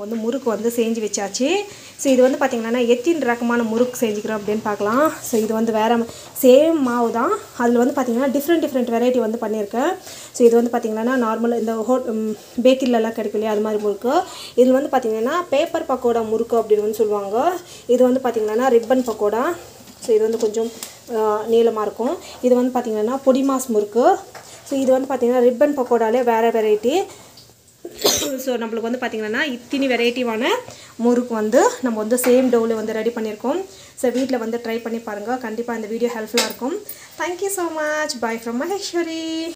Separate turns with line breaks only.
நம்ம வந்து முறுக்கு வந்து செஞ்சு வச்சாச்சு. ஸோ இது வந்து பார்த்திங்கன்னா எத்தின் ரகமான முறுக்கு செஞ்சுக்கிறோம் அப்படின்னு பார்க்கலாம். ஸோ இது வந்து வேறு சேம் மாவு தான் அதில் வந்து பார்த்திங்கன்னா டிஃப்ரெண்ட் டிஃப்ரெண்ட் வெரைட்டி வந்து பண்ணியிருக்கேன். ஸோ இது வந்து பார்த்திங்கன்னா நார்மல் இந்த ஹோ பேக்கரிலலாம் கிடைக்கும் இல்லையா அது மாதிரி முறுக்கு. இதில் வந்து பார்த்திங்கன்னா பேப்பர் பக்கோடா முறுக்கு அப்படின்னு வந்து சொல்லுவாங்க. இது வந்து பார்த்திங்கன்னா ரிப்பன் பக்கோடா. ஸோ இது வந்து கொஞ்சம் நீளமாக இருக்கும். இது வந்து பார்த்திங்கன்னா பொடி மாஸ் முறுக்கு. ஸோ இது வந்து பார்த்திங்கன்னா ரிப்பன் பக்கோடாலே வேறு வெரைட்டி ஸோ நம்மளுக்கு வந்து பார்த்திங்கன்னா இத்தினி வெரைட்டிவான முறுக்கு வந்து நம்ம வந்து சேம் டோவில் வந்து ரெடி பண்ணியிருக்கோம் ஸோ வீட்டில் வந்து ட்ரை பண்ணி பாருங்கள் கண்டிப்பாக இந்த வீடியோ ஹெல்ப்ஃபுல்லாக இருக்கும். Thank you so much bye from Maheswari